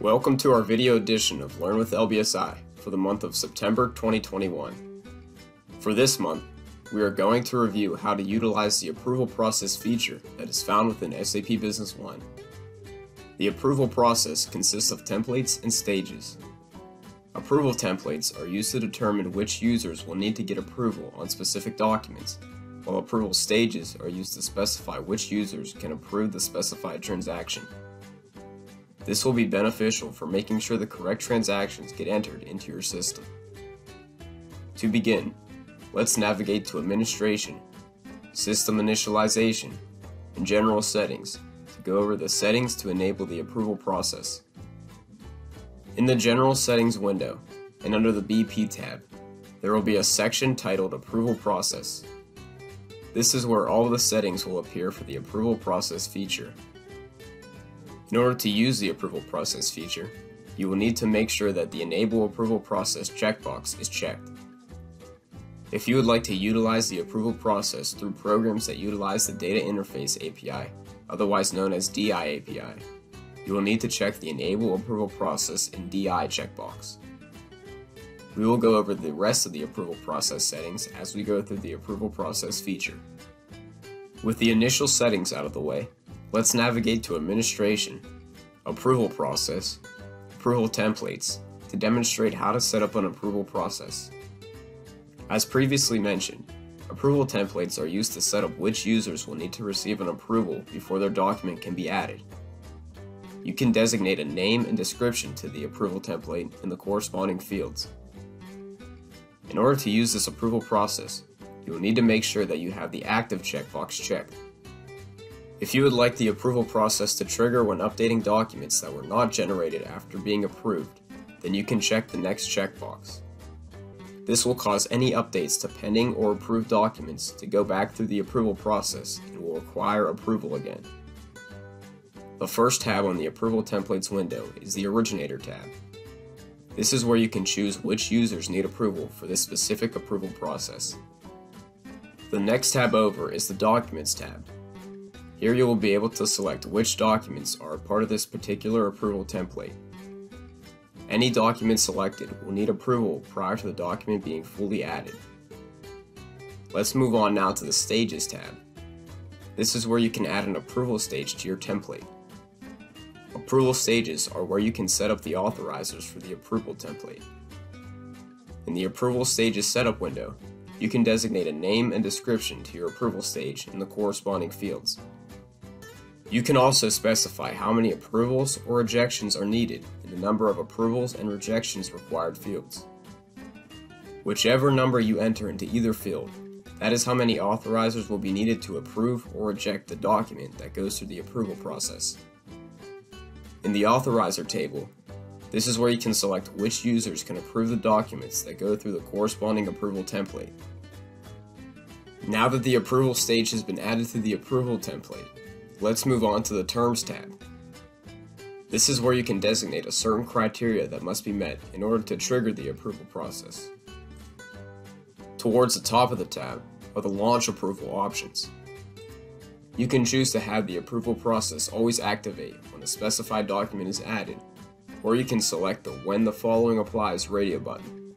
Welcome to our video edition of Learn with LBSI for the month of September 2021. For this month, we are going to review how to utilize the approval process feature that is found within SAP Business One. The approval process consists of templates and stages. Approval templates are used to determine which users will need to get approval on specific documents, while approval stages are used to specify which users can approve the specified transaction. This will be beneficial for making sure the correct transactions get entered into your system. To begin, let's navigate to Administration, System Initialization, and General Settings to go over the settings to enable the approval process. In the General Settings window, and under the BP tab, there will be a section titled Approval Process. This is where all the settings will appear for the approval process feature. In order to use the approval process feature, you will need to make sure that the Enable Approval Process checkbox is checked. If you would like to utilize the approval process through programs that utilize the Data Interface API, otherwise known as DI API, you will need to check the Enable Approval Process in DI checkbox. We will go over the rest of the approval process settings as we go through the approval process feature. With the initial settings out of the way, Let's navigate to Administration, Approval Process, Approval Templates to demonstrate how to set up an approval process. As previously mentioned, approval templates are used to set up which users will need to receive an approval before their document can be added. You can designate a name and description to the approval template in the corresponding fields. In order to use this approval process, you will need to make sure that you have the active checkbox checked. If you would like the approval process to trigger when updating documents that were not generated after being approved, then you can check the next checkbox. This will cause any updates to pending or approved documents to go back through the approval process and will require approval again. The first tab on the Approval Templates window is the Originator tab. This is where you can choose which users need approval for this specific approval process. The next tab over is the Documents tab, here you will be able to select which documents are part of this particular approval template. Any document selected will need approval prior to the document being fully added. Let's move on now to the Stages tab. This is where you can add an approval stage to your template. Approval stages are where you can set up the authorizers for the approval template. In the Approval Stages setup window, you can designate a name and description to your approval stage in the corresponding fields. You can also specify how many approvals or rejections are needed in the number of approvals and rejections required fields. Whichever number you enter into either field, that is how many authorizers will be needed to approve or reject the document that goes through the approval process. In the authorizer table, this is where you can select which users can approve the documents that go through the corresponding approval template. Now that the approval stage has been added to the approval template, Let's move on to the Terms tab. This is where you can designate a certain criteria that must be met in order to trigger the approval process. Towards the top of the tab are the launch approval options. You can choose to have the approval process always activate when a specified document is added, or you can select the When the Following Applies radio button.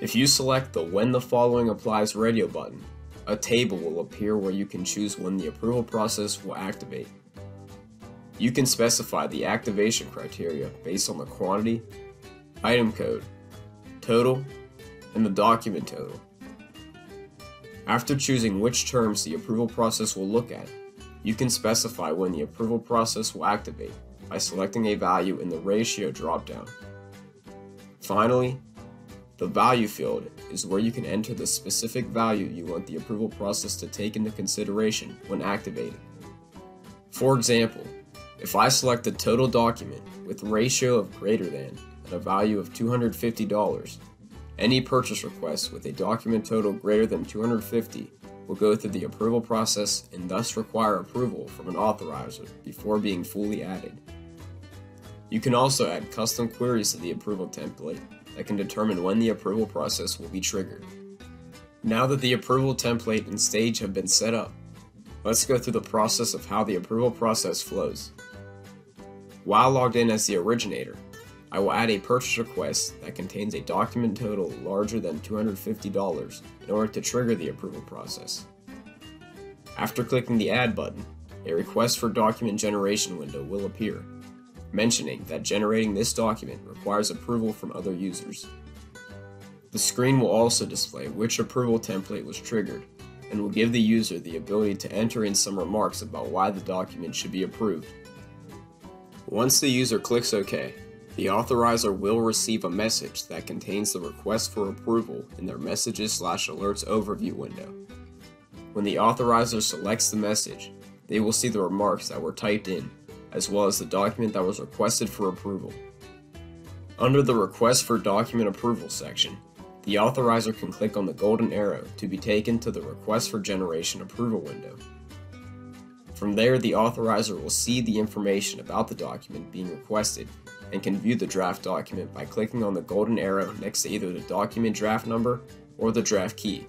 If you select the When the Following Applies radio button, a table will appear where you can choose when the approval process will activate. You can specify the activation criteria based on the quantity, item code, total, and the document total. After choosing which terms the approval process will look at, you can specify when the approval process will activate by selecting a value in the ratio dropdown. Finally, the value field is where you can enter the specific value you want the approval process to take into consideration when activating. For example, if I select the total document with ratio of greater than and a value of $250, any purchase request with a document total greater than 250 will go through the approval process and thus require approval from an authorizer before being fully added. You can also add custom queries to the approval template that can determine when the approval process will be triggered. Now that the approval template and stage have been set up, let's go through the process of how the approval process flows. While logged in as the originator, I will add a purchase request that contains a document total larger than $250 in order to trigger the approval process. After clicking the Add button, a request for document generation window will appear, mentioning that generating this document requires approval from other users. The screen will also display which approval template was triggered and will give the user the ability to enter in some remarks about why the document should be approved. Once the user clicks OK, the authorizer will receive a message that contains the request for approval in their Messages slash Alerts overview window. When the authorizer selects the message, they will see the remarks that were typed in, as well as the document that was requested for approval. Under the Request for Document Approval section, the authorizer can click on the golden arrow to be taken to the Request for Generation approval window. From there, the authorizer will see the information about the document being requested and can view the draft document by clicking on the golden arrow next to either the document draft number or the draft key.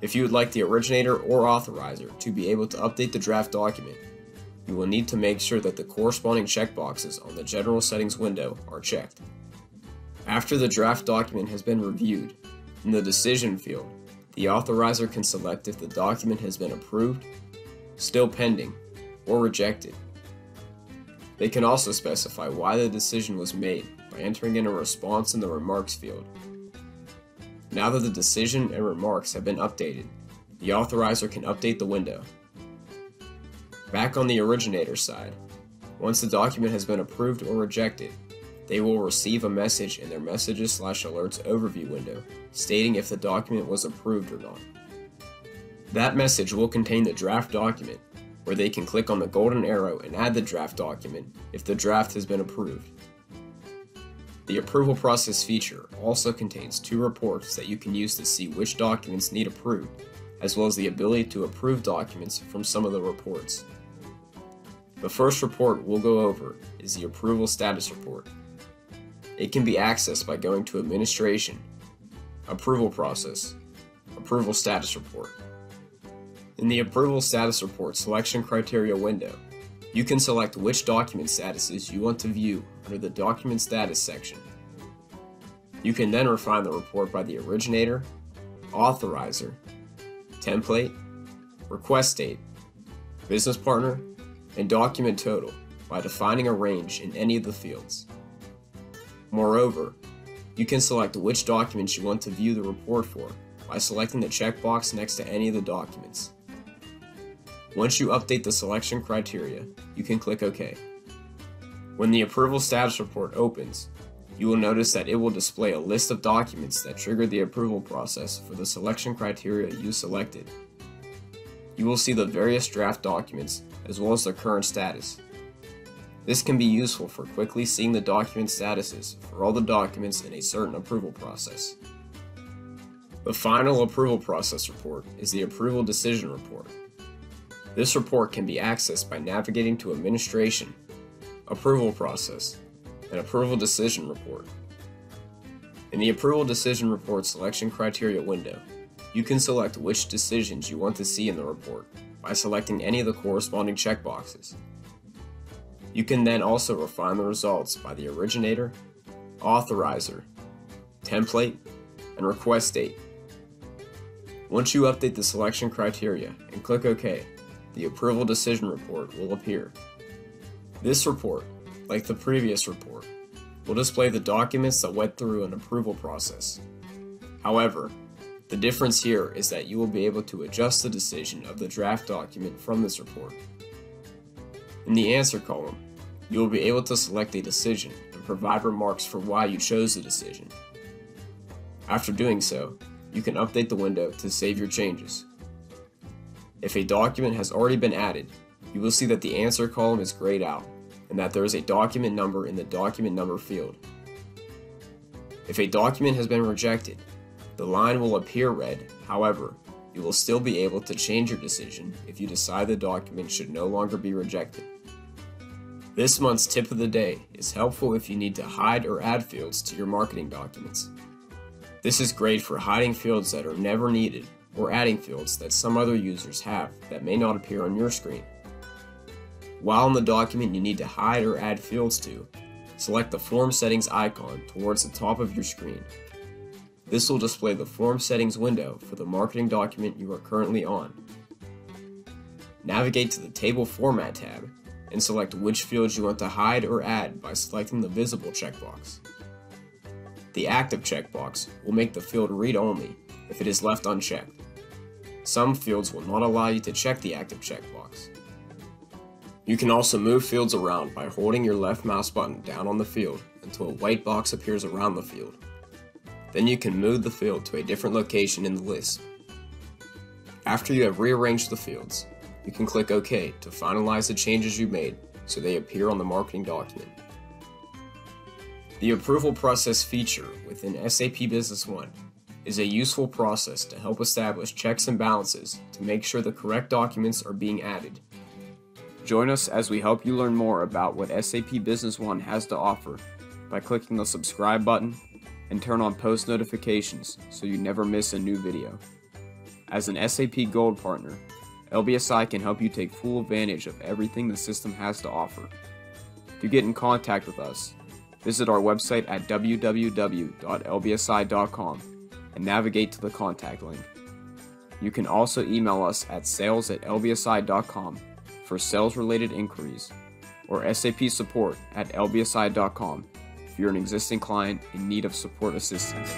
If you would like the originator or authorizer to be able to update the draft document, you will need to make sure that the corresponding checkboxes on the General Settings window are checked. After the draft document has been reviewed, in the Decision field, the authorizer can select if the document has been approved, still pending, or rejected. They can also specify why the decision was made by entering in a response in the Remarks field. Now that the decision and remarks have been updated, the authorizer can update the window. Back on the originator side, once the document has been approved or rejected, they will receive a message in their Messages slash Alerts overview window stating if the document was approved or not. That message will contain the draft document where they can click on the golden arrow and add the draft document if the draft has been approved. The approval process feature also contains two reports that you can use to see which documents need approved, as well as the ability to approve documents from some of the reports. The first report we'll go over is the Approval Status Report. It can be accessed by going to Administration, Approval Process, Approval Status Report. In the Approval Status Report selection criteria window, you can select which document statuses you want to view under the Document Status section. You can then refine the report by the originator, authorizer, template, request date, business partner, and document total by defining a range in any of the fields. Moreover, you can select which documents you want to view the report for by selecting the checkbox next to any of the documents. Once you update the selection criteria, you can click OK. When the approval status report opens, you will notice that it will display a list of documents that trigger the approval process for the selection criteria you selected. You will see the various draft documents as well as their current status. This can be useful for quickly seeing the document statuses for all the documents in a certain approval process. The final approval process report is the approval decision report. This report can be accessed by navigating to Administration, Approval Process, and Approval Decision Report. In the Approval Decision Report selection criteria window, you can select which decisions you want to see in the report by selecting any of the corresponding checkboxes. You can then also refine the results by the originator, authorizer, template, and request date. Once you update the selection criteria and click OK, the Approval Decision Report will appear. This report, like the previous report, will display the documents that went through an approval process. However, the difference here is that you will be able to adjust the decision of the draft document from this report. In the answer column, you will be able to select a decision and provide remarks for why you chose the decision. After doing so, you can update the window to save your changes. If a document has already been added, you will see that the answer column is grayed out and that there is a document number in the document number field. If a document has been rejected, the line will appear red, however, you will still be able to change your decision if you decide the document should no longer be rejected. This month's tip of the day is helpful if you need to hide or add fields to your marketing documents. This is great for hiding fields that are never needed or adding fields that some other users have that may not appear on your screen. While in the document you need to hide or add fields to, select the Form Settings icon towards the top of your screen. This will display the Form Settings window for the marketing document you are currently on. Navigate to the Table Format tab and select which fields you want to hide or add by selecting the Visible checkbox. The Active checkbox will make the field read-only if it is left unchecked. Some fields will not allow you to check the Active checkbox. You can also move fields around by holding your left mouse button down on the field until a white box appears around the field. Then you can move the field to a different location in the list. After you have rearranged the fields, you can click OK to finalize the changes you made so they appear on the marketing document. The approval process feature within SAP Business One is a useful process to help establish checks and balances to make sure the correct documents are being added. Join us as we help you learn more about what SAP Business One has to offer by clicking the subscribe button and turn on post notifications so you never miss a new video. As an SAP Gold partner, LBSI can help you take full advantage of everything the system has to offer. To get in contact with us, visit our website at www.lbsi.com and navigate to the contact link. You can also email us at sales at lbsi.com for sales related inquiries or SAP support at lbsi.com you're an existing client in need of support assistance.